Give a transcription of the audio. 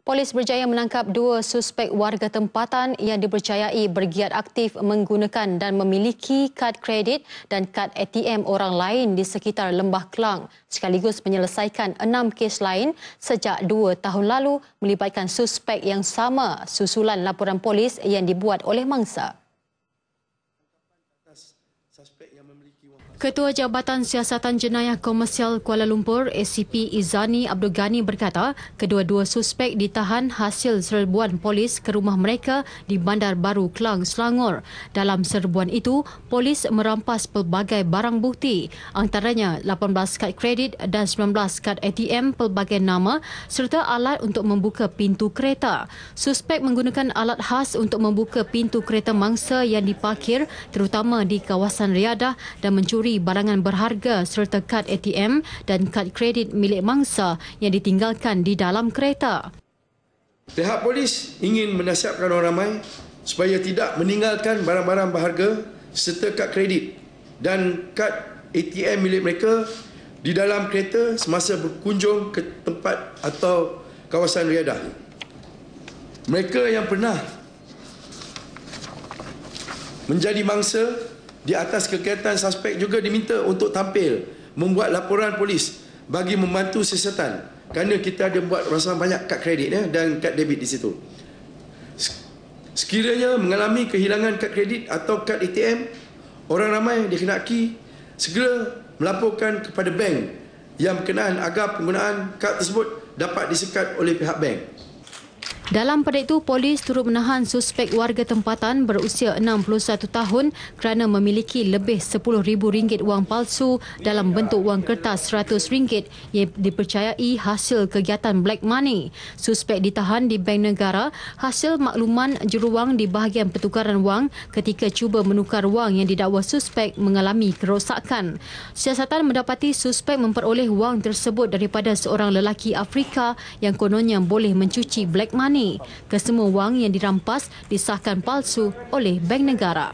Polis berjaya menangkap dua suspek warga tempatan yang dipercayai bergiat aktif menggunakan dan memiliki kad kredit dan kad ATM orang lain di sekitar Lembah Kelang sekaligus menyelesaikan enam kes lain sejak dua tahun lalu melibatkan suspek yang sama susulan laporan polis yang dibuat oleh mangsa. Ketua Jabatan Siasatan Jenayah Komersial Kuala Lumpur, SCP Izani Abdul Ghani berkata, kedua-dua suspek ditahan hasil serbuan polis ke rumah mereka di Bandar Baru Kelang, Selangor. Dalam serbuan itu, polis merampas pelbagai barang bukti, antaranya 18 kad kredit dan 19 kad ATM pelbagai nama serta alat untuk membuka pintu kereta. Suspek menggunakan alat khas untuk membuka pintu kereta mangsa yang diparkir terutama di kawasan Riadah dan mencuri barangan berharga serta kad ATM dan kad kredit milik mangsa yang ditinggalkan di dalam kereta. Pihak polis ingin menasihatkan orang ramai supaya tidak meninggalkan barang-barang berharga serta kad kredit dan kad ATM milik mereka di dalam kereta semasa berkunjung ke tempat atau kawasan riadah. Mereka yang pernah menjadi mangsa di atas kegiatan suspek juga diminta untuk tampil membuat laporan polis bagi membantu siasatan kerana kita ada buat rasa banyak kad kredit ya, dan kad debit di situ. Sekiranya mengalami kehilangan kad kredit atau kad ATM, orang ramai dikenakan segera melaporkan kepada bank yang berkenaan agar penggunaan kad tersebut dapat disekat oleh pihak bank. Dalam pada itu, polis turut menahan suspek warga tempatan berusia 61 tahun kerana memiliki lebih RM10,000 wang palsu dalam bentuk wang kertas RM100 yang dipercayai hasil kegiatan black money. Suspek ditahan di Bank Negara hasil makluman juruwang di bahagian pertukaran wang ketika cuba menukar wang yang didakwa suspek mengalami kerosakan. Siasatan mendapati suspek memperoleh wang tersebut daripada seorang lelaki Afrika yang kononnya boleh mencuci black money Kesemua wang yang dirampas disahkan palsu oleh Bank Negara.